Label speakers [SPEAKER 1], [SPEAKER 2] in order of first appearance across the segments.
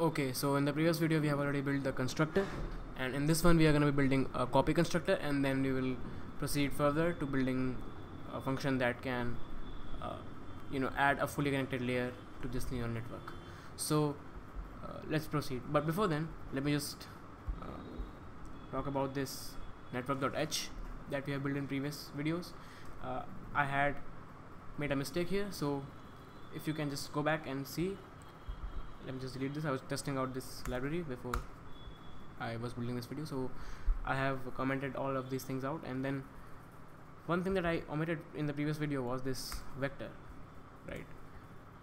[SPEAKER 1] okay so in the previous video we have already built the constructor. And in this one we are going to be building a copy constructor and then we will proceed further to building a function that can uh, you know add a fully connected layer to this neural network. So uh, let's proceed. But before then let me just uh, talk about this network.h that we have built in previous videos. Uh, I had made a mistake here so if you can just go back and see let me just delete this. I was testing out this library before I was building this video. So I have commented all of these things out. And then one thing that I omitted in the previous video was this vector right?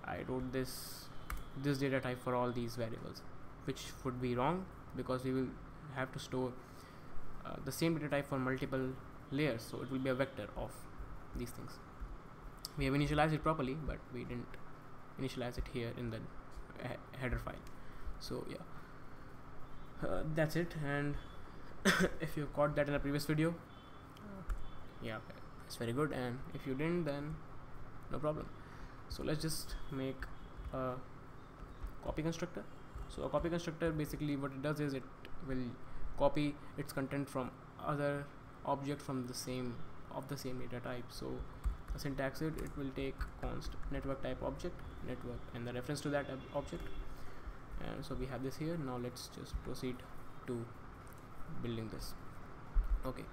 [SPEAKER 1] I wrote this this data type for all these variables which would be wrong because we will have to store uh, the same data type for multiple layers. So it will be a vector of these things. We have initialized it properly but we didn't initialize it here in the header file. So yeah. Uh, that's it and if you caught that in the previous video yeah. it's very good and if you didn't then no problem. So let's just make a copy constructor. So a copy constructor basically what it does is it will copy its content from other object from the same of the same data type. So syntax it, it will take const network type object network and the reference to that object. And so we have this here. Now let's just proceed to building this. Okay.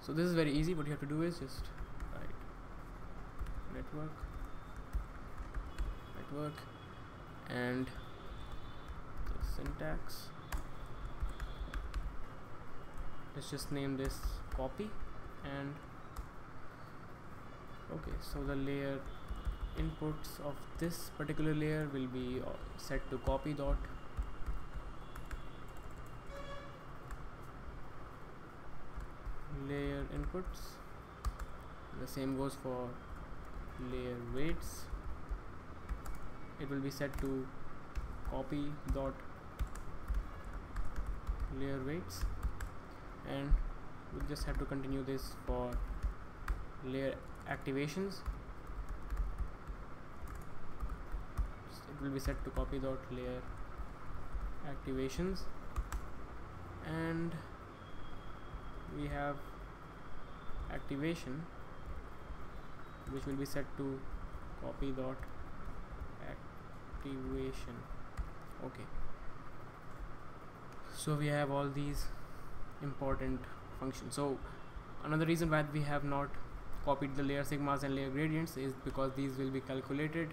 [SPEAKER 1] So this is very easy. What you have to do is just write network network and the syntax. Let's just name this copy and okay so the layer inputs of this particular layer will be uh, set to copy dot. Layer inputs. The same goes for layer weights. It will be set to copy dot layer weights. And we just have to continue this for layer activations it will be set to copy dot layer activations. And we have activation which will be set to copy dot activation. Okay. So we have all these important functions. So another reason why we have not copied the layer sigmas and layer gradients is because these will be calculated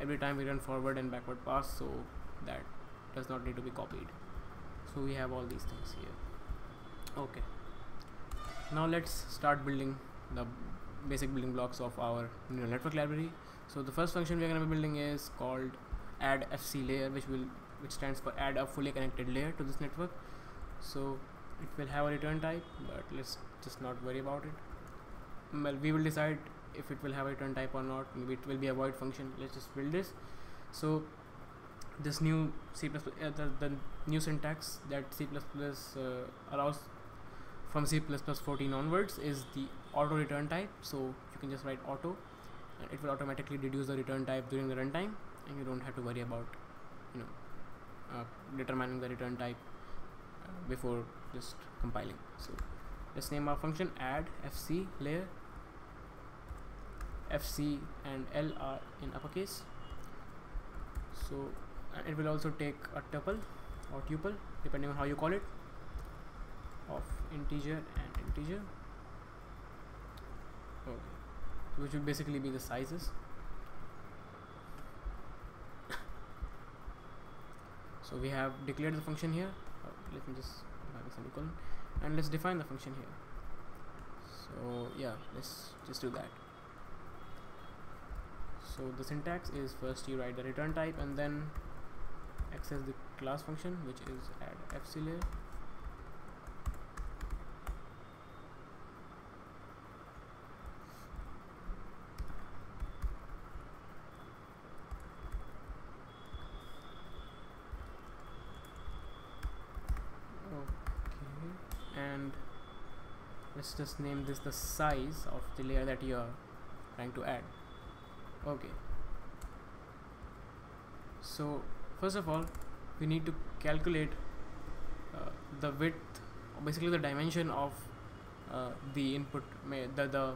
[SPEAKER 1] every time we run forward and backward pass so that does not need to be copied. So we have all these things here. Okay. Now let's start building the basic building blocks of our neural network library. So the first function we are going to be building is called add fc layer which will which stands for add a fully connected layer to this network. So it will have a return type but let's just not worry about it. Well we will decide if it will have a return type or not maybe it will be a void function. Let's just build this. So this new C++ uh, the, the new syntax that C++ uh, allows from C++ 14 onwards is the auto return type. So you can just write auto and it will automatically deduce the return type during the runtime and you don't have to worry about you know uh, determining the return type uh, before just compiling. So let's name our function add fc layer fc and l are in uppercase. So and it will also take a tuple or tuple depending on how you call it of integer and integer. Okay. Which will basically be the sizes. So we have declared the function here. Oh, let me just have a semicolon. And let's define the function here. So yeah let's just do that so the syntax is first you write the return type and then access the class function which is add fc layer. Okay and let's just name this the size of the layer that you are trying to add okay. So first of all we need to calculate uh, the width basically the dimension of uh, the input the, the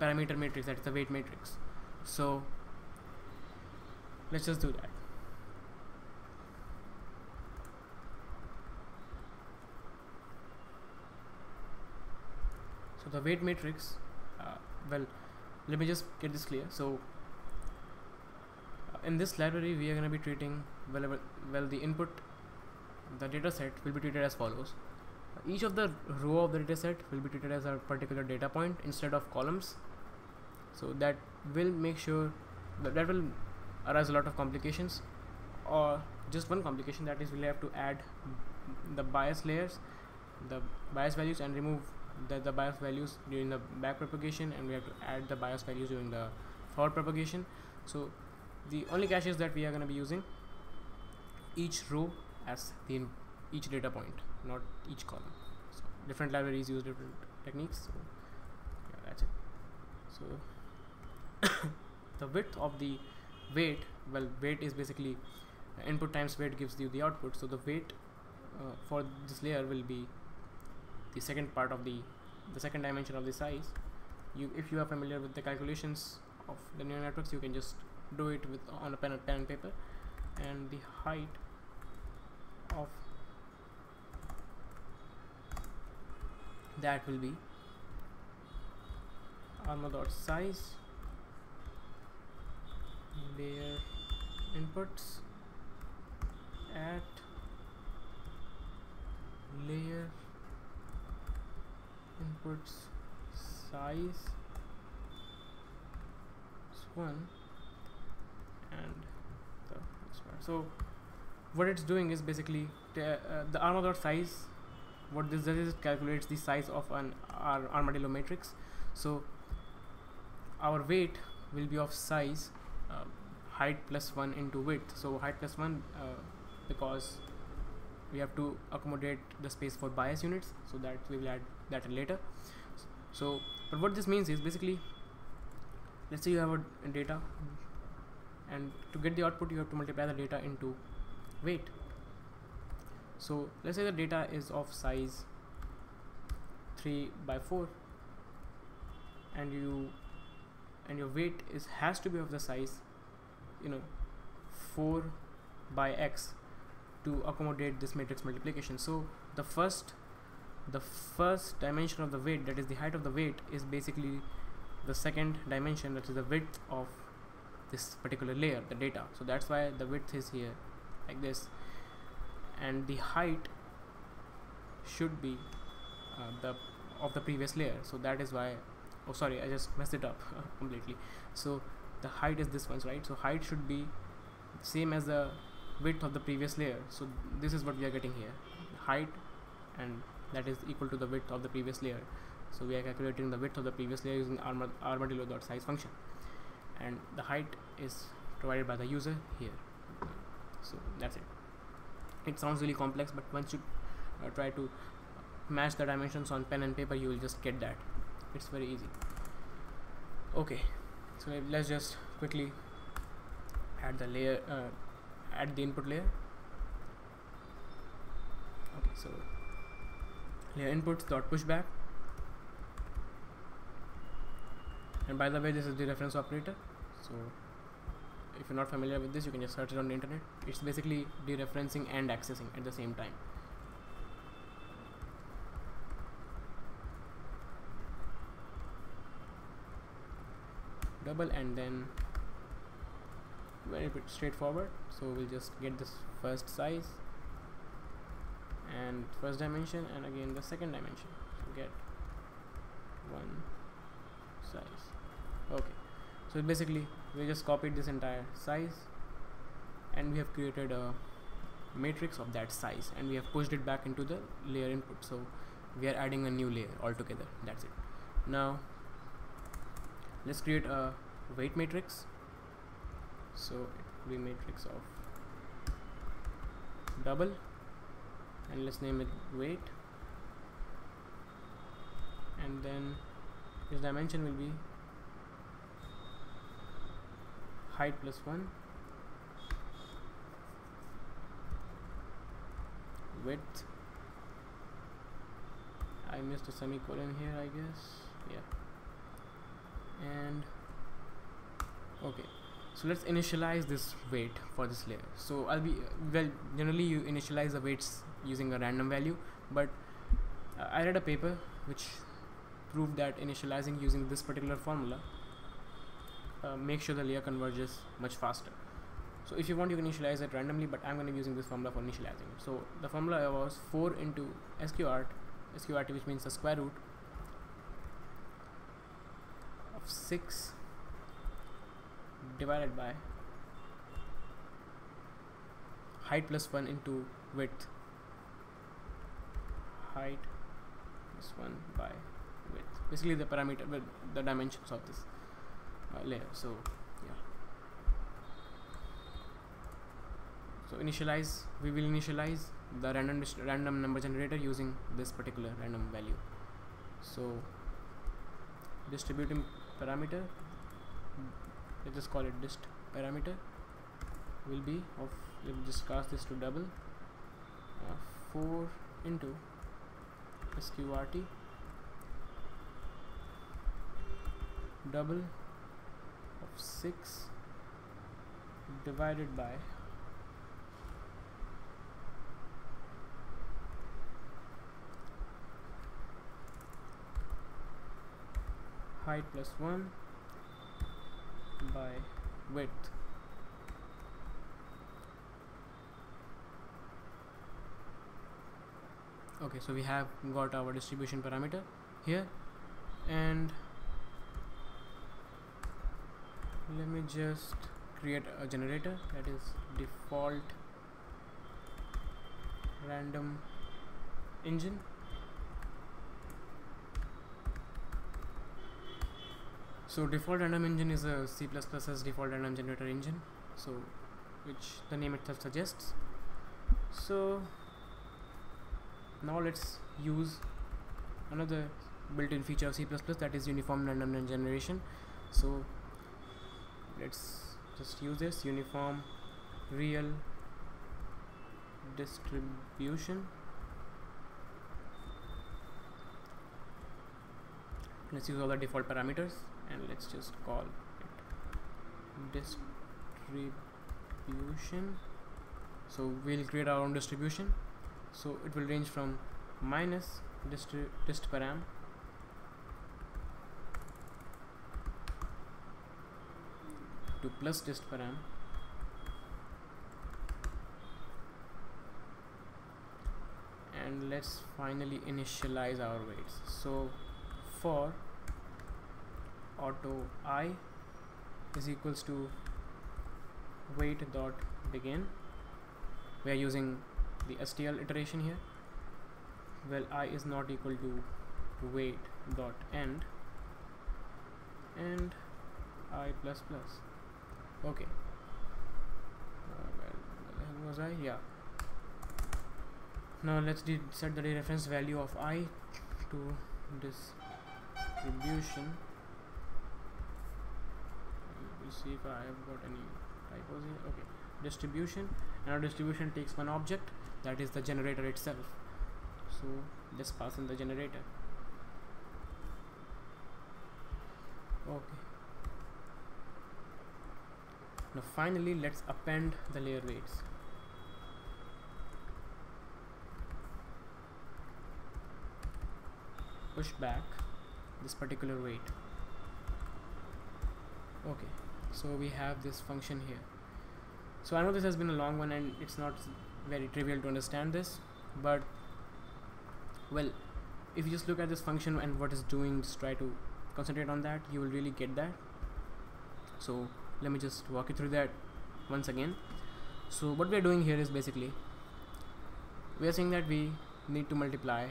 [SPEAKER 1] parameter matrix that's the weight matrix. So let's just do that. So the weight matrix uh, well let me just get this clear. So in this library we are going to be treating well, well the input the data set will be treated as follows. Each of the row of the data set will be treated as a particular data point instead of columns. So that will make sure that, that will arise a lot of complications. Or just one complication that is we'll have to add the bias layers the bias values and remove the, the bias values during the back propagation and we have to add the bias values during the forward propagation. So the only caches that we are going to be using each row as the each data point not each column. So different libraries use different techniques so yeah that's it. So the width of the weight well weight is basically uh, input times weight gives you the output. So the weight uh, for this layer will be the second part of the the second dimension of the size you if you are familiar with the calculations of the neural networks you can just do it with on a pen, pen and paper. And the height of that will be arma dot size layer inputs at layer inputs size. One and the so what it's doing is basically uh, the dot size what this does is it calculates the size of an our armadillo matrix. So our weight will be of size uh, height plus 1 into width. So height plus 1 uh, because we have to accommodate the space for bias units so that we will add that later. So but what this means is basically let's say you have a data and to get the output you have to multiply the data into weight. So let's say the data is of size 3 by 4 and you and your weight is has to be of the size you know 4 by x to accommodate this matrix multiplication. So the first the first dimension of the weight that is the height of the weight is basically the second dimension that is the width of this particular layer the data. So that's why the width is here like this. And the height should be uh, the of the previous layer. So that is why oh sorry I just messed it up completely. So the height is this one right? So height should be same as the width of the previous layer. So this is what we are getting here height and that is equal to the width of the previous layer. So we are calculating the width of the previous layer using arma armadillo dot size function. And the height is provided by the user here. So that's it. It sounds really complex but once you uh, try to match the dimensions on pen and paper you will just get that. It's very easy. Okay. So let's just quickly add the layer uh, add the input layer. Okay so layer inputs dot pushback. And by the way this is the reference operator. So if you're not familiar with this you can just search it on the internet. It's basically dereferencing and accessing at the same time. Double and then very straightforward. So we'll just get this first size and first dimension and again the second dimension. So get one size. Okay. So basically we just copied this entire size and we have created a matrix of that size and we have pushed it back into the layer input. So we are adding a new layer altogether. That's it. Now let's create a weight matrix. So it will be matrix of double and let's name it weight. And then its dimension will be height plus 1 width. I missed a semicolon here I guess. Yeah. And okay so let's initialize this weight for this layer so I'll be well generally you initialize the weights using a random value but uh, I read a paper which proved that initializing using this particular formula uh, makes sure the layer converges much faster so if you want you can initialize it randomly but I'm going to be using this formula for initializing it. so the formula was 4 into sqrt sqrt which means the square root of 6 divided by height plus 1 into width. Height plus 1 by width. Basically the parameter with the dimensions of this uh, layer. So yeah. So initialize we will initialize the random random number generator using this particular random value. So distributing parameter let's just call it dist parameter. Will be of let's just cast this to double. Uh, 4 into sqrt double of 6 divided by height plus 1 by width. Okay so we have got our distribution parameter here. And let me just create a generator that is default random engine so default random engine is a C++'s default random generator engine. So which the name itself suggests. So now let's use another built-in feature of C++ that is uniform random generation. So let's just use this uniform real distribution. Let's use all the default parameters and let's just call it distribution. So we'll create our own distribution. So it will range from minus dist, dist param to plus dist param and let's finally initialize our weights. So for auto i is equals to weight dot begin. We are using the stl iteration here. Well i is not equal to weight dot end. And i plus plus. Okay. Uh, was i? Yeah. Now let's set the reference value of i to distribution see if I have got any typos here. Okay. Distribution. And our distribution takes one object that is the generator itself. So just pass in the generator. Okay. Now finally let's append the layer weights. Push back this particular weight. Okay so we have this function here. So I know this has been a long one and it's not very trivial to understand this but well if you just look at this function and what it's doing just try to concentrate on that you will really get that. So let me just walk you through that once again. So what we are doing here is basically we are saying that we need to multiply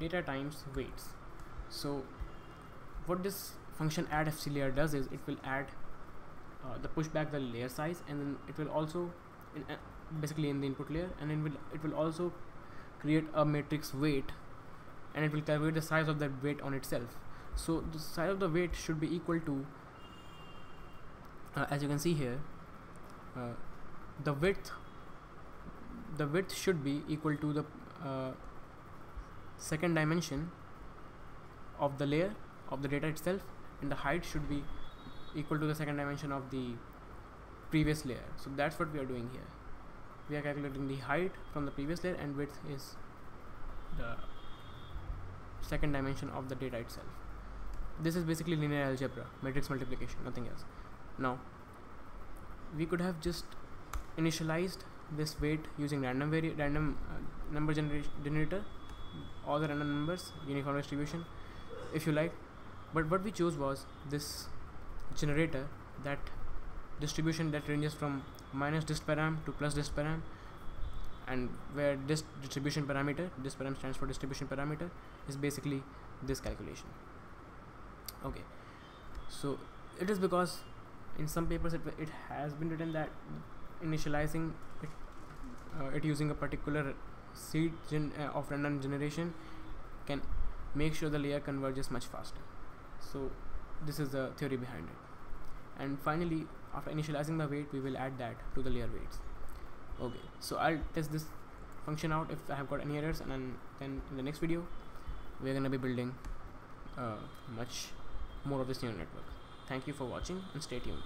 [SPEAKER 1] data times weights. So what this function add fc layer does is it will add uh, the pushback the layer size and then it will also in, uh, basically in the input layer and it will it will also create a matrix weight and it will calculate the size of that weight on itself. So the size of the weight should be equal to uh, as you can see here uh, the width the width should be equal to the uh, second dimension of the layer of the data itself and the height should be equal to the second dimension of the previous layer. So that's what we are doing here. We are calculating the height from the previous layer and width is the second dimension of the data itself. This is basically linear algebra matrix multiplication nothing else. Now we could have just initialized this weight using random vari random uh, number generator all the random numbers uniform distribution if you like but what we chose was this generator that distribution that ranges from minus dist param to plus dist param and where this distribution parameter this param stands for distribution parameter is basically this calculation. Okay. So it is because in some papers it, it has been written that initializing it, uh, it using a particular seed gen, uh, of random generation can make sure the layer converges much faster so this is the theory behind it. And finally after initializing the weight we will add that to the layer weights. Okay so I'll test this function out if I have got any errors and then, then in the next video we're gonna be building uh, much more of this neural network. Thank you for watching and stay tuned